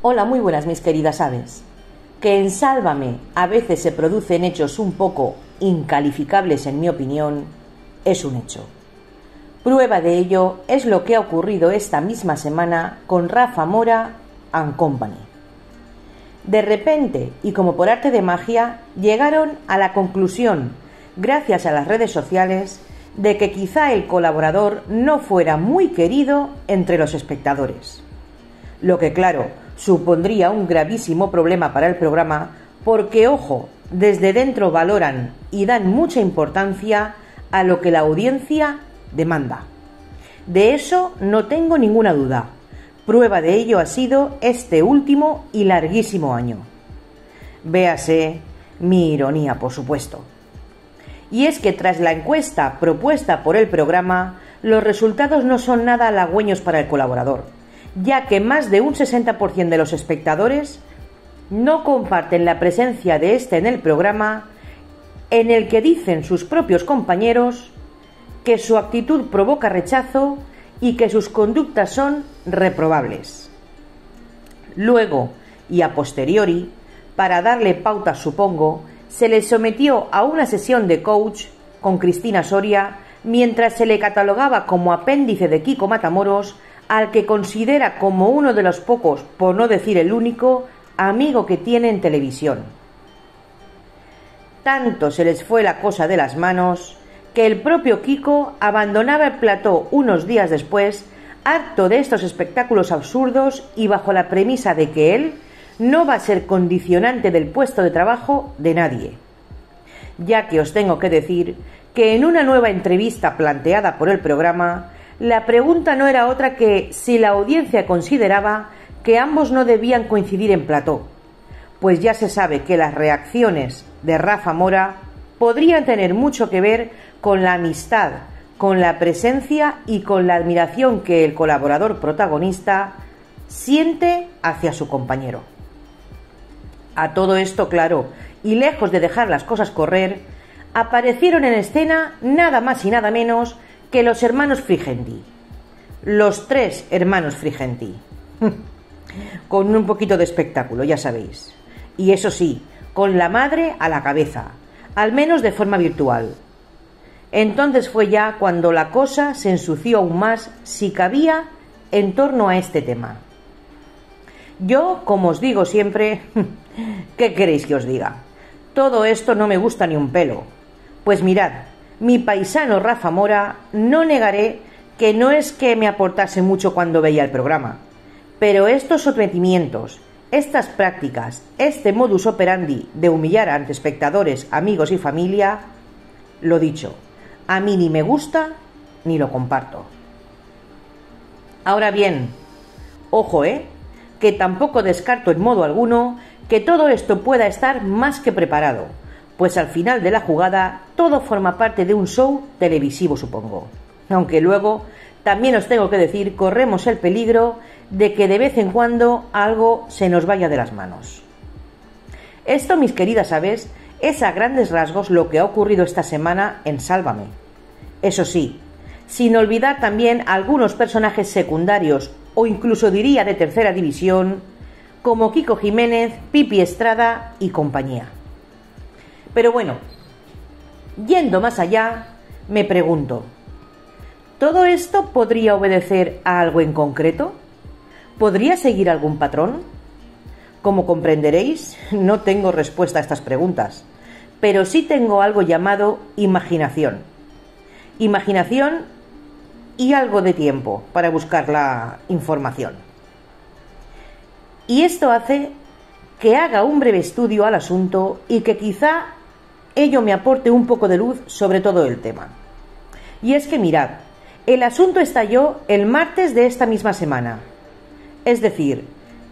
Hola, muy buenas mis queridas aves. Que en Sálvame a veces se producen hechos un poco incalificables en mi opinión, es un hecho. Prueba de ello es lo que ha ocurrido esta misma semana con Rafa Mora and Company. De repente, y como por arte de magia, llegaron a la conclusión, gracias a las redes sociales, de que quizá el colaborador no fuera muy querido entre los espectadores. Lo que, claro, supondría un gravísimo problema para el programa porque, ojo, desde dentro valoran y dan mucha importancia a lo que la audiencia demanda. De eso no tengo ninguna duda. Prueba de ello ha sido este último y larguísimo año. Véase mi ironía, por supuesto. Y es que tras la encuesta propuesta por el programa, los resultados no son nada halagüeños para el colaborador, ya que más de un 60% de los espectadores no comparten la presencia de este en el programa, en el que dicen sus propios compañeros que su actitud provoca rechazo y que sus conductas son reprobables. Luego, y a posteriori, para darle pauta supongo, se le sometió a una sesión de coach con Cristina Soria mientras se le catalogaba como apéndice de Kiko Matamoros, al que considera como uno de los pocos, por no decir el único, amigo que tiene en televisión. Tanto se les fue la cosa de las manos que el propio Kiko abandonaba el plató unos días después, harto de estos espectáculos absurdos y bajo la premisa de que él no va a ser condicionante del puesto de trabajo de nadie. Ya que os tengo que decir que en una nueva entrevista planteada por el programa, la pregunta no era otra que si la audiencia consideraba que ambos no debían coincidir en plató, pues ya se sabe que las reacciones de Rafa Mora podrían tener mucho que ver con la amistad, con la presencia y con la admiración que el colaborador protagonista siente hacia su compañero. A todo esto, claro, y lejos de dejar las cosas correr, aparecieron en escena nada más y nada menos que los hermanos Frigenti. Los tres hermanos Frigenti. con un poquito de espectáculo, ya sabéis. Y eso sí, con la madre a la cabeza, al menos de forma virtual. Entonces fue ya cuando la cosa se ensució aún más, si cabía, en torno a este tema. Yo, como os digo siempre, ¿Qué queréis que os diga? Todo esto no me gusta ni un pelo. Pues mirad, mi paisano Rafa Mora no negaré que no es que me aportase mucho cuando veía el programa, pero estos sometimientos, estas prácticas, este modus operandi de humillar ante espectadores, amigos y familia, lo dicho, a mí ni me gusta ni lo comparto. Ahora bien, ojo, ¿eh? Que tampoco descarto en modo alguno que todo esto pueda estar más que preparado, pues al final de la jugada todo forma parte de un show televisivo, supongo. Aunque luego, también os tengo que decir, corremos el peligro de que de vez en cuando algo se nos vaya de las manos. Esto, mis queridas aves, es a grandes rasgos lo que ha ocurrido esta semana en Sálvame. Eso sí, sin olvidar también algunos personajes secundarios o incluso diría de tercera división como Kiko Jiménez, Pipi Estrada y compañía. Pero bueno, yendo más allá, me pregunto, ¿todo esto podría obedecer a algo en concreto? ¿Podría seguir algún patrón? Como comprenderéis, no tengo respuesta a estas preguntas, pero sí tengo algo llamado imaginación. Imaginación y algo de tiempo para buscar la información. Y esto hace que haga un breve estudio al asunto y que quizá ello me aporte un poco de luz sobre todo el tema. Y es que mirad, el asunto estalló el martes de esta misma semana. Es decir,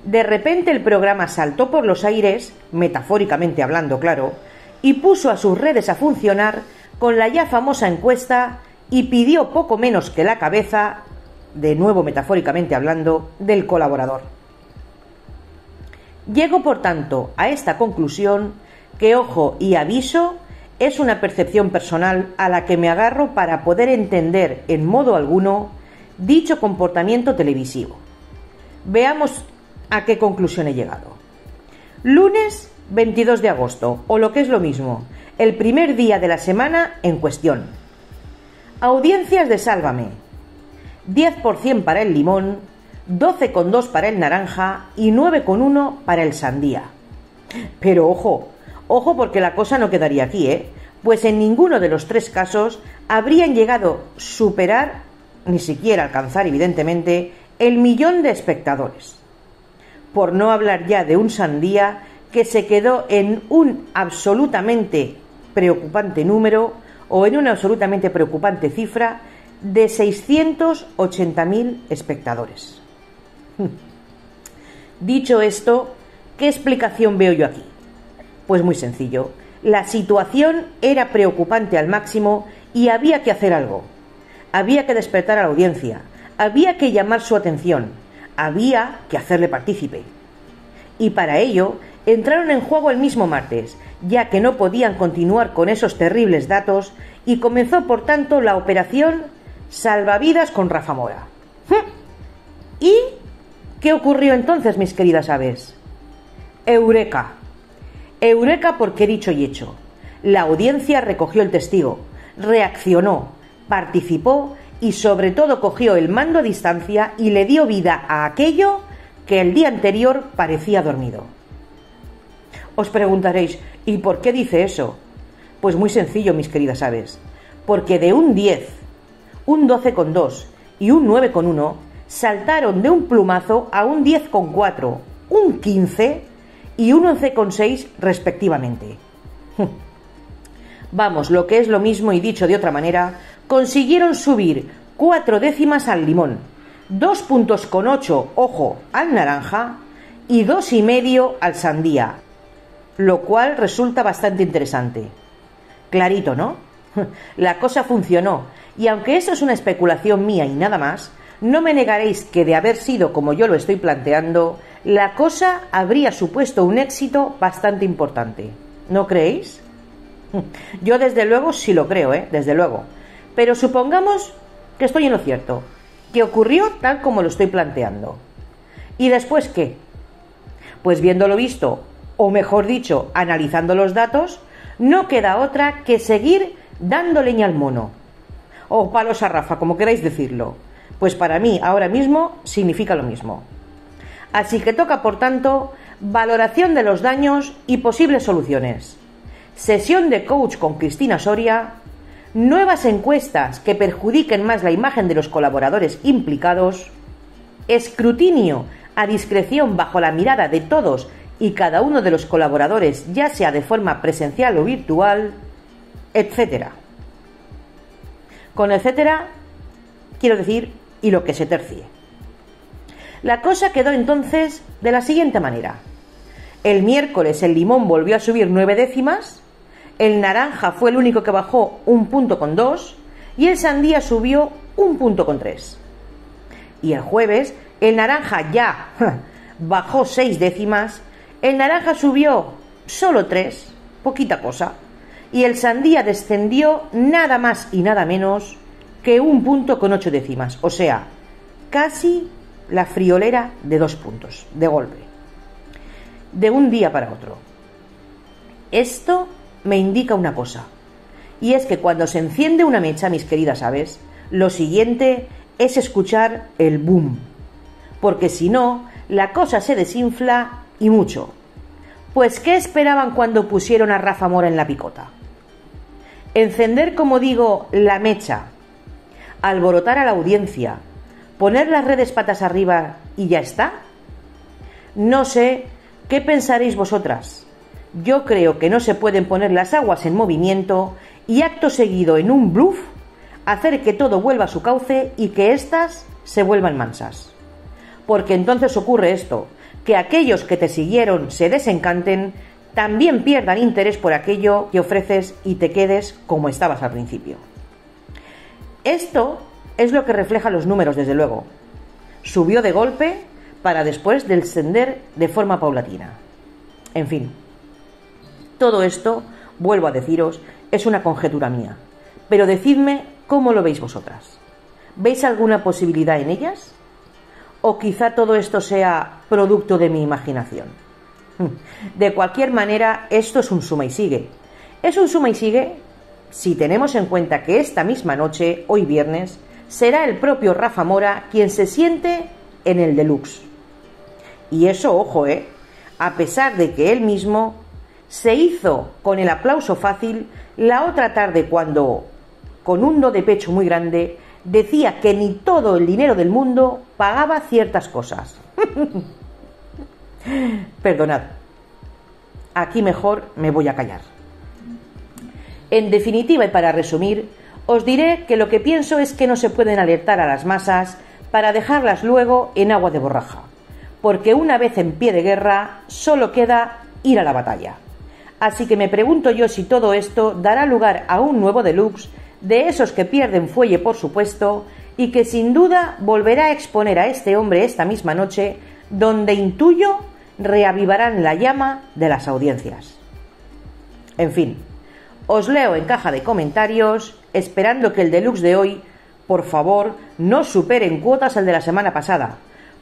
de repente el programa saltó por los aires, metafóricamente hablando, claro, y puso a sus redes a funcionar con la ya famosa encuesta y pidió poco menos que la cabeza, de nuevo metafóricamente hablando, del colaborador. Llego, por tanto, a esta conclusión que, ojo y aviso, es una percepción personal a la que me agarro para poder entender en modo alguno dicho comportamiento televisivo. Veamos ¿a qué conclusión he llegado? Lunes 22 de agosto, o lo que es lo mismo, el primer día de la semana en cuestión. Audiencias de Sálvame. 10% para el limón, 12,2 para el naranja y 9,1 para el sandía. Pero ojo, ojo porque la cosa no quedaría aquí, ¿eh? Pues en ninguno de los tres casos habrían llegado a superar, ni siquiera alcanzar evidentemente, el millón de espectadores. Por no hablar ya de un sandía que se quedó en un absolutamente preocupante número o en una absolutamente preocupante cifra de 680.000 espectadores. Dicho esto, ¿qué explicación veo yo aquí? Pues muy sencillo. La situación era preocupante al máximo y había que hacer algo. Había que despertar a la audiencia, había que llamar su atención, había que hacerle partícipe. Y para ello entraron en juego el mismo martes, ya que no podían continuar con esos terribles datos, y comenzó por tanto la operación Salvavidas con Rafa Mora. ¿Mm? ¿Y qué ocurrió entonces, mis queridas aves? Eureka. Eureka porque he dicho y hecho. La audiencia recogió el testigo, reaccionó, participó y sobre todo cogió el mando a distancia y le dio vida a aquello que el día anterior parecía dormido. Os preguntaréis, ¿y por qué dice eso? Pues muy sencillo, mis queridas aves, porque de un 10, un 12,2 y un 9,1 saltaron de un plumazo a un 10,4, un 15 y un 11,6 respectivamente. Vamos, lo que es lo mismo y dicho de otra manera, consiguieron subir cuatro décimas al limón, dos puntos con ocho, ojo, al naranja y dos y medio al sandía, lo cual resulta bastante interesante. Clarito, ¿no? La cosa funcionó, y aunque eso es una especulación mía y nada más, no me negaréis que de haber sido como yo lo estoy planteando, la cosa habría supuesto un éxito bastante importante. ¿No creéis? Yo desde luego sí lo creo, ¿eh? Desde luego. Pero supongamos que estoy en lo cierto, que ocurrió tal como lo estoy planteando. ¿Y después qué? Pues viéndolo visto, o mejor dicho, analizando los datos, no queda otra que seguir dando leña al mono. O palos a Rafa, como queráis decirlo. Pues para mí ahora mismo significa lo mismo. Así que toca, por tanto, valoración de los daños y posibles soluciones. Sesión de coach con Cristina Soria nuevas encuestas que perjudiquen más la imagen de los colaboradores implicados, escrutinio a discreción bajo la mirada de todos y cada uno de los colaboradores, ya sea de forma presencial o virtual, etcétera. Con etcétera quiero decir y lo que se tercie. La cosa quedó entonces de la siguiente manera. El miércoles el limón volvió a subir nueve décimas, el naranja fue el único que bajó un punto con dos y el sandía subió un punto con tres. Y el jueves el naranja ya bajó seis décimas, el naranja subió solo tres, poquita cosa, y el sandía descendió nada más y nada menos que un punto con ocho décimas, o sea, casi la friolera de dos puntos, de golpe, de un día para otro. Esto me indica una cosa. Y es que cuando se enciende una mecha, mis queridas aves, lo siguiente es escuchar el boom. Porque si no, la cosa se desinfla y mucho. Pues, ¿qué esperaban cuando pusieron a Rafa Mora en la picota? Encender, como digo, la mecha, alborotar a la audiencia, poner las redes patas arriba y ya está. No sé qué pensaréis vosotras. Yo creo que no se pueden poner las aguas en movimiento y acto seguido en un bluff hacer que todo vuelva a su cauce y que éstas se vuelvan mansas. Porque entonces ocurre esto, que aquellos que te siguieron se desencanten, también pierdan interés por aquello que ofreces y te quedes como estabas al principio. Esto es lo que refleja los números, desde luego. Subió de golpe para después descender de forma paulatina. En fin, todo esto, vuelvo a deciros, es una conjetura mía. Pero decidme cómo lo veis vosotras. ¿Veis alguna posibilidad en ellas? ¿O quizá todo esto sea producto de mi imaginación? De cualquier manera, esto es un suma y sigue. Es un suma y sigue si tenemos en cuenta que esta misma noche, hoy viernes, será el propio Rafa Mora quien se siente en el deluxe. Y eso, ojo, ¿eh? A pesar de que él mismo se hizo con el aplauso fácil la otra tarde cuando, con un do de pecho muy grande, decía que ni todo el dinero del mundo pagaba ciertas cosas. Perdonad, aquí mejor me voy a callar. En definitiva y para resumir, os diré que lo que pienso es que no se pueden alertar a las masas para dejarlas luego en agua de borraja, porque una vez en pie de guerra solo queda ir a la batalla. Así que me pregunto yo si todo esto dará lugar a un nuevo deluxe de esos que pierden fuelle por supuesto y que sin duda volverá a exponer a este hombre esta misma noche, donde intuyo reavivarán la llama de las audiencias. En fin, os leo en caja de comentarios, esperando que el deluxe de hoy, por favor, no supere en cuotas el de la semana pasada,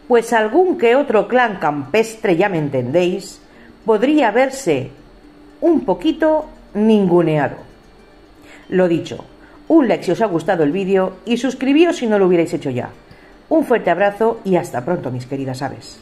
pues algún que otro clan campestre, ya me entendéis, podría verse un poquito ninguneado. Lo dicho, un like si os ha gustado el vídeo y suscribíos si no lo hubierais hecho ya. Un fuerte abrazo y hasta pronto, mis queridas aves.